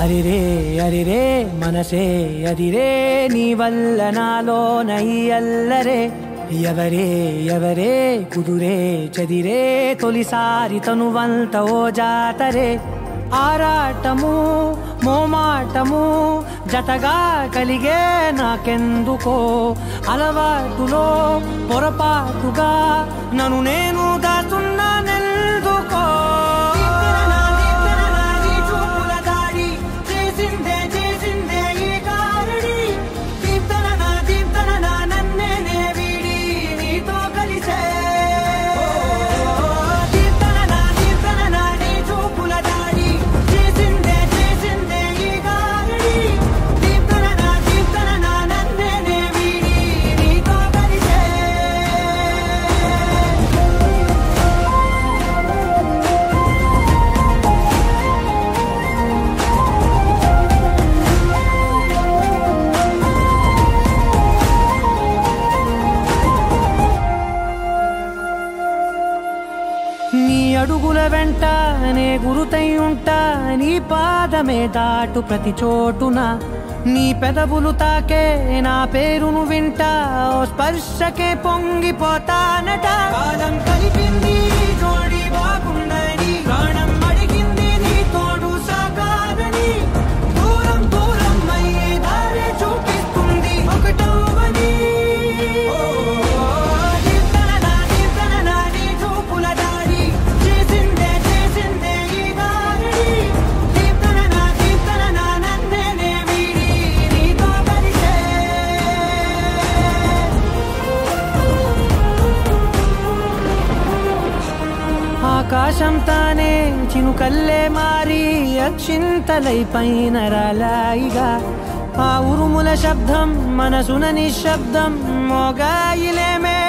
అరిరే అరిరే మనసే అరిరే నీ వల్ల నాలో నయ్యల్లరే. ఎవరే ఎవరే కుదురే చదిరే తొలిసారి తనువంత ఓ జాతరే. ఆరాటము మోమాటము జతగా కలిగే నాకెందుకో? అలవాటులో పొరపాటుగా నన్ను నేను దాచున్న అడుగుల వెంట నే గురుతై ఉంటా నీ పాదమే దాటు ప్రతి చోటున. నీ పెదవులు తాకే నా పేరును వింటా ఓ స్పర్శకే పొంగిపోతానట. కాలం కలిపింది జోడి బాగుండని ఆకాశం తానే చినుకల్లే మారి అక్షింతలై పైన రాలాయిగా. ఆ ఉరుముల శబ్దం మనసున నిశ్శబ్దం మోగాయిలేమే